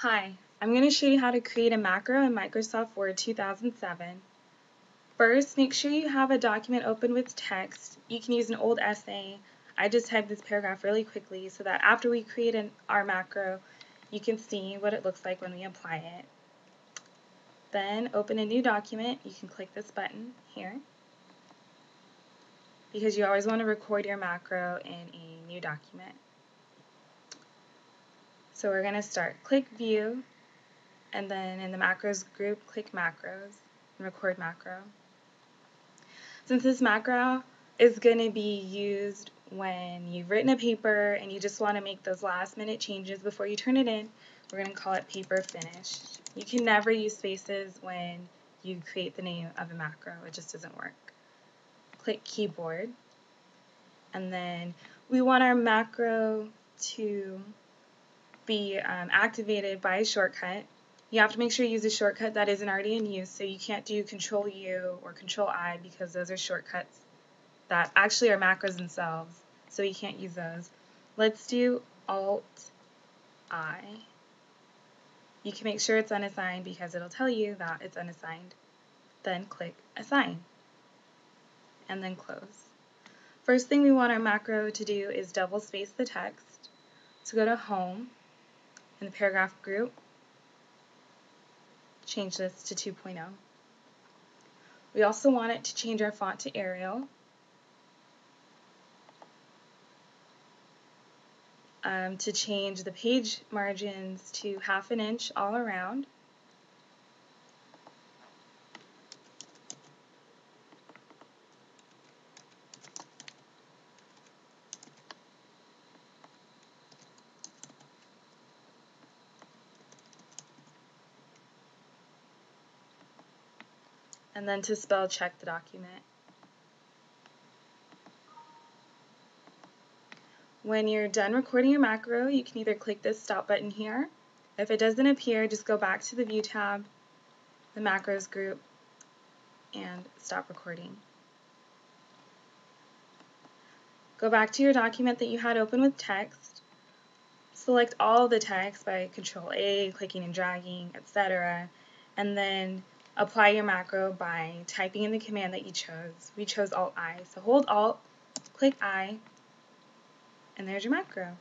Hi, I'm going to show you how to create a macro in Microsoft Word 2007. First, make sure you have a document open with text. You can use an old essay. I just typed this paragraph really quickly so that after we create an, our macro, you can see what it looks like when we apply it. Then open a new document. You can click this button here because you always want to record your macro in a new document. So we're going to start. Click View, and then in the Macros group, click Macros and record macro. Since this macro is going to be used when you've written a paper and you just want to make those last minute changes before you turn it in, we're going to call it paper finished. You can never use spaces when you create the name of a macro. It just doesn't work. Click keyboard. And then we want our macro to be um, activated by a shortcut. You have to make sure you use a shortcut that isn't already in use, so you can't do Control U or Control I because those are shortcuts that actually are macros themselves, so you can't use those. Let's do Alt I. You can make sure it's unassigned because it'll tell you that it's unassigned. Then click Assign, and then close. First thing we want our macro to do is double space the text. So go to Home, in the paragraph group, change this to 2.0. We also want it to change our font to Arial. Um, to change the page margins to half an inch all around. And then to spell check the document. When you're done recording your macro, you can either click this stop button here. If it doesn't appear, just go back to the View tab, the Macros group, and stop recording. Go back to your document that you had open with text. Select all the text by Control A, clicking and dragging, etc. And then apply your macro by typing in the command that you chose. We chose Alt-I. So hold Alt, click I, and there's your macro.